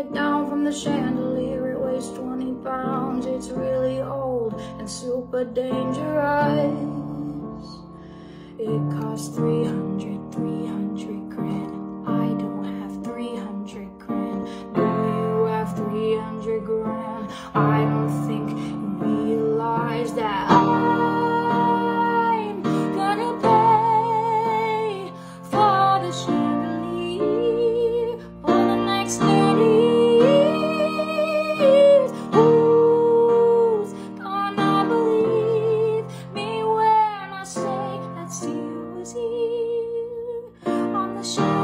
it down from the chandelier, it weighs 20 pounds. It's really old and super dangerous. It costs 300, 300 grand. I don't have 300 grand. Do you have 300 grand? I don't soon.